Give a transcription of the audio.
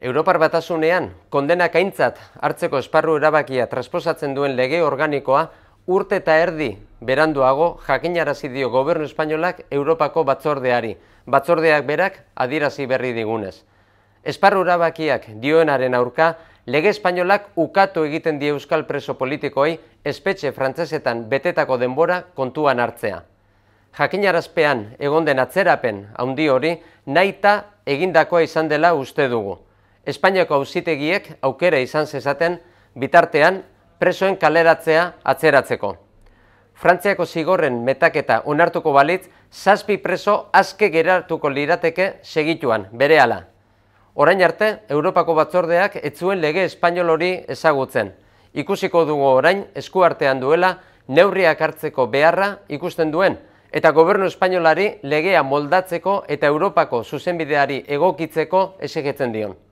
Europar batasunean, kondenak aintzat hartzeko esparru erabakia transposatzen duen lege organikoa urte eta erdi beranduago jakinarazi dio gobernu espainolak Europako batzordeari, batzordeak berak adirazi berri digunez. Esparru erabakiak dioenaren aurka, lege espainolak ukatu egiten die euskal preso politikoei espetxe frantzesetan betetako denbora kontuan hartzea. Jakinarazpean egon den atzerapen handi hori nahita egindakoa izan dela uste dugu. Espainiako auzitegiek aukera izan zezaten bitartean presoen kaleratzea atzeratzeko. Frantziako zigorren metaketa onartuko balitz, zazpi preso azke gerartuko lirateke segituan, bere ala. Orain arte, Europako batzordeak etzuen lege espainol hori ezagutzen. Ikusiko dugu orain, eskuartean duela, neurriak hartzeko beharra ikusten duen, eta gobernu espainolari legea moldatzeko eta Europako zuzenbideari egokitzeko esegetzen dion.